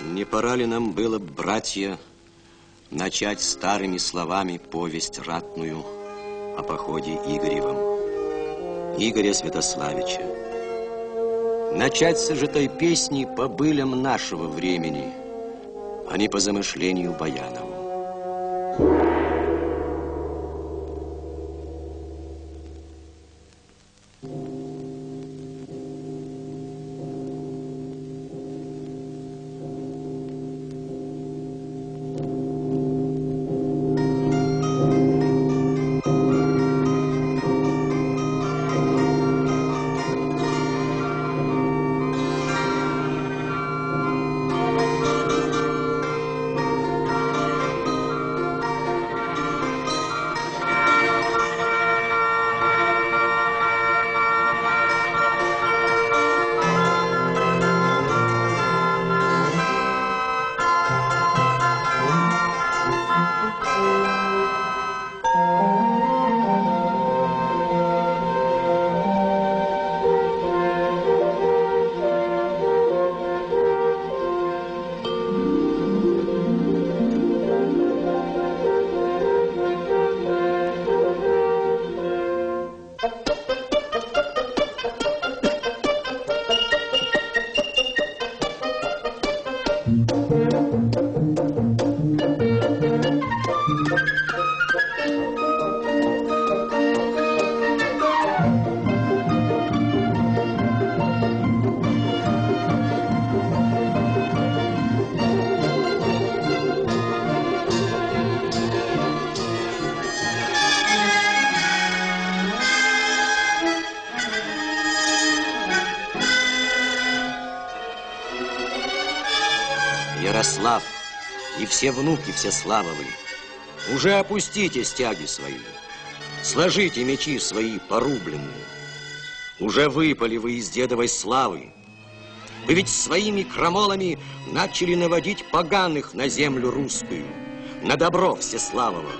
Не пора ли нам было, братья, начать старыми словами повесть ратную о походе Игоревом, Игоря Святославича? Начать с этой песни по былям нашего времени, а не по замышлению Баянову. Ярослав и все внуки все славовы, уже опустите стяги свои, сложите мечи свои порубленные. Уже выпали вы из дедовой славы. Вы ведь своими крамолами начали наводить поганых на землю русскую, на добро всеславого.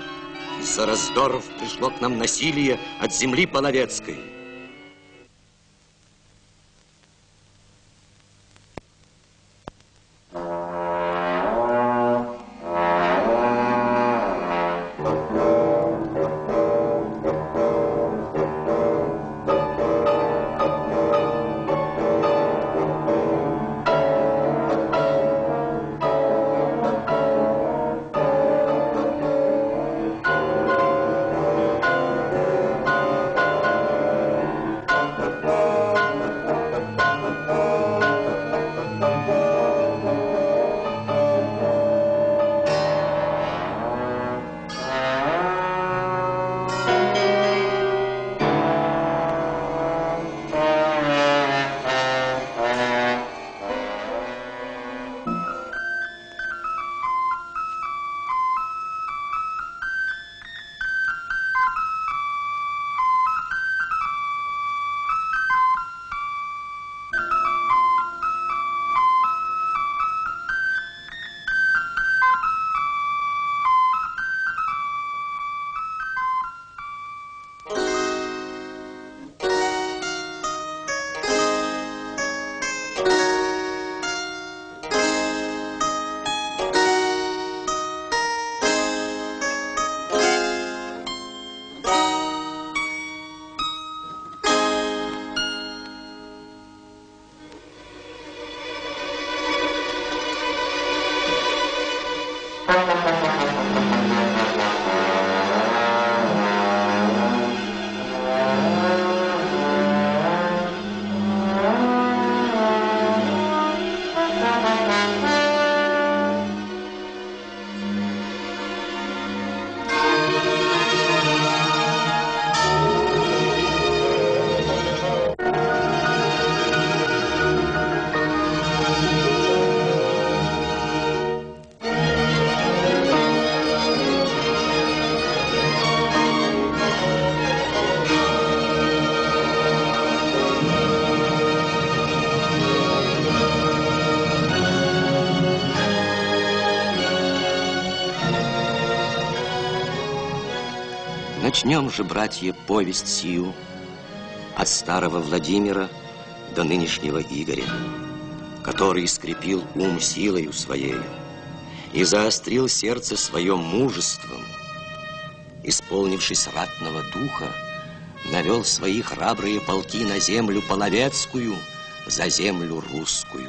Из-за раздоров пришло к нам насилие от земли половецкой. Начнем же, братья, повесть сию от старого Владимира до нынешнего Игоря, который скрепил ум силою своею и заострил сердце свое мужеством, исполнившись ратного духа, навел свои храбрые полки на землю половецкую, за землю русскую.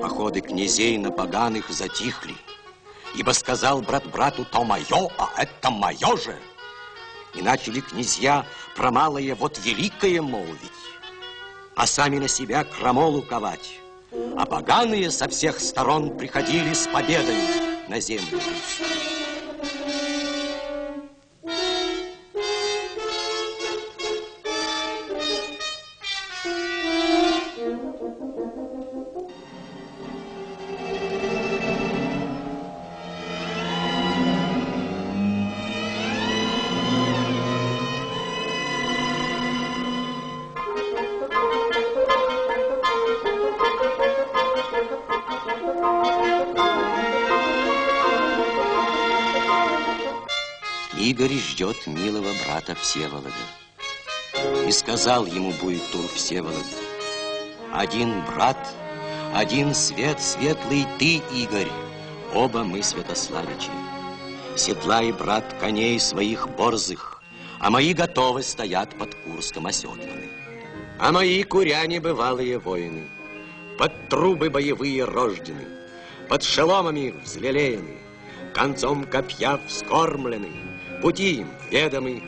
Походы князей на поганых затихли, ибо сказал брат брату, то мое, а это мое же. И начали князья про малое вот великое молвить, а сами на себя крамолу ковать. А поганые со всех сторон приходили с победами на землю. Игорь ждет милого брата Всеволода. И сказал ему Буйтур Всеволод, один брат, один свет светлый ты, Игорь, оба мы Святославичи. Седлай, брат, коней своих борзых, а мои готовы стоят под Курском оседланы. А мои куряне бывалые воины, под трубы боевые рождены, под шеломами взлелеяны, концом копья вскормлены, пути им ведомы,